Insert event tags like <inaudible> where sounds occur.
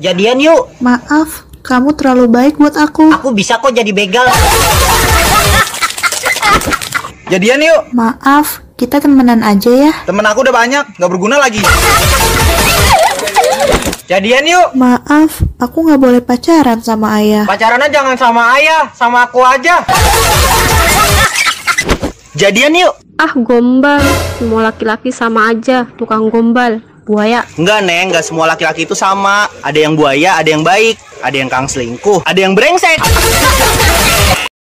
Jadian yuk. Maaf, kamu terlalu baik buat aku. Aku bisa kok jadi begal. <laughs> Jadian yuk. Maaf, kita temenan aja ya. Temen aku udah banyak, nggak berguna lagi. Jadian yuk. Maaf, aku nggak boleh pacaran sama ayah. Pacarannya jangan sama ayah, sama aku aja. Jadian yuk. Ah gombal, semua laki-laki sama aja, tukang gombal, buaya. Enggak, Neng, enggak semua laki-laki itu sama. Ada yang buaya, ada yang baik, ada yang kang selingkuh, ada yang brengsek.